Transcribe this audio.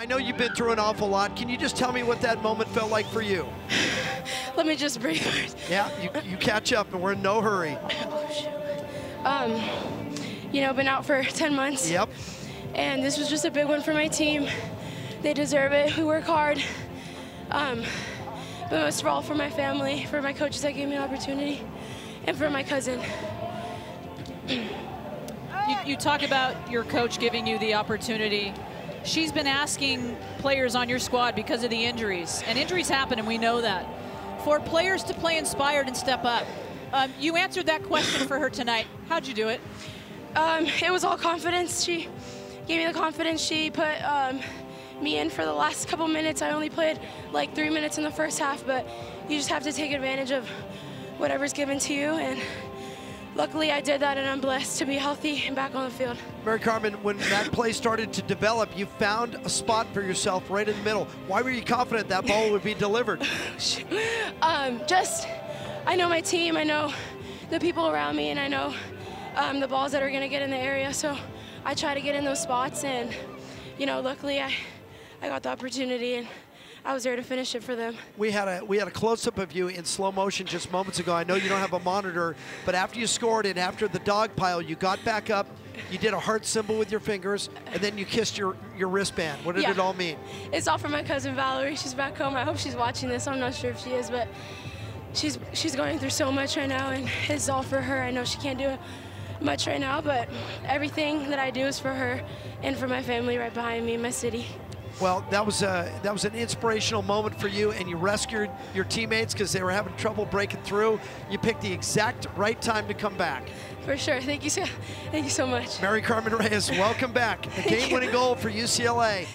I know you've been through an awful lot. Can you just tell me what that moment felt like for you? Let me just breathe. Yeah, you, you catch up and we're in no hurry. Oh, shoot. Um, you know, been out for 10 months. Yep. And this was just a big one for my team. They deserve it. We work hard. Um, but most of all for my family, for my coaches that gave me an opportunity, and for my cousin. You, you talk about your coach giving you the opportunity she's been asking players on your squad because of the injuries. And injuries happen, and we know that. For players to play inspired and step up, um, you answered that question for her tonight. How'd you do it? Um, it was all confidence. She gave me the confidence. She put um, me in for the last couple minutes. I only played like three minutes in the first half, but you just have to take advantage of whatever's given to you. And luckily I did that and I'm blessed to be healthy and back on the field. Maricarmen, when that play started to develop, you found a spot for yourself right in the middle. Why were you confident that ball would be delivered? um, just, I know my team, I know the people around me, and I know um, the balls that are going to get in the area. So I try to get in those spots, and, you know, luckily I, I got the opportunity. and I was there to finish it for them. We had a we had a close-up of you in slow motion just moments ago. I know you don't have a monitor, but after you scored it, after the dog pile, you got back up, you did a heart symbol with your fingers, and then you kissed your, your wristband. What did yeah. it all mean? It's all for my cousin Valerie. She's back home. I hope she's watching this. I'm not sure if she is, but she's she's going through so much right now, and it's all for her. I know she can't do it much right now, but everything that I do is for her and for my family right behind me in my city. Well, that was a that was an inspirational moment for you, and you rescued your teammates because they were having trouble breaking through. You picked the exact right time to come back. For sure. Thank you so, thank you so much. Maricarmen Reyes, welcome back. The game-winning goal for UCLA.